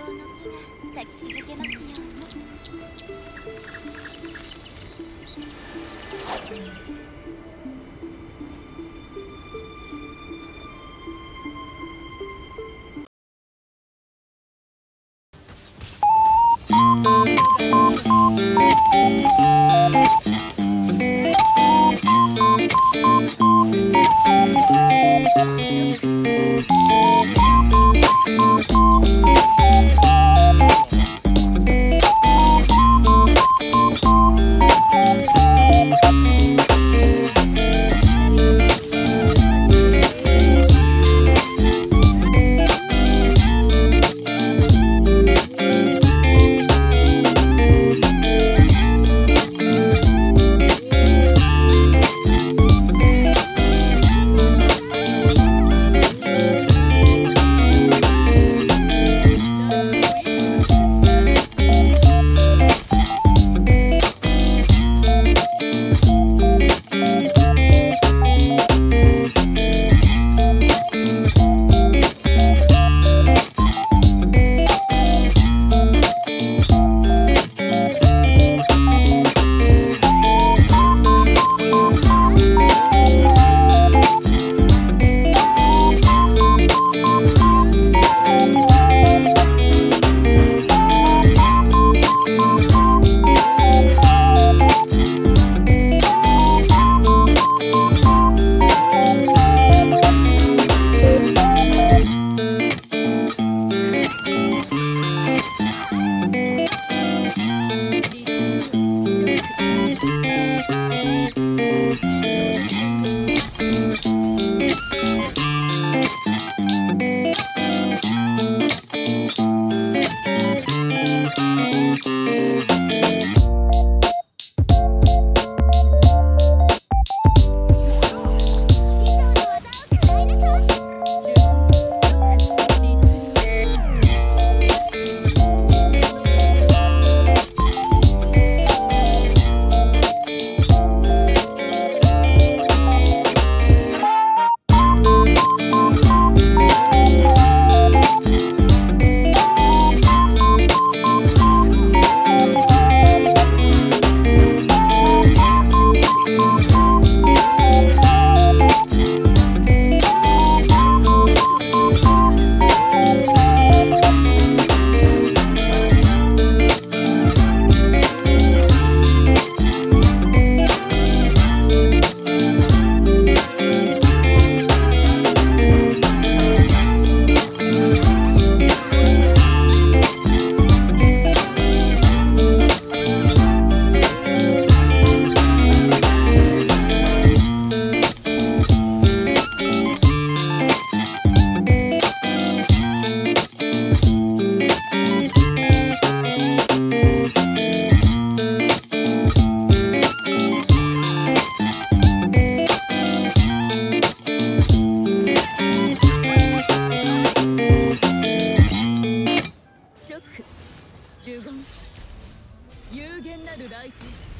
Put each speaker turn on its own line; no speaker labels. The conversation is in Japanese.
望の木が咲き続けますよ。うに fight it.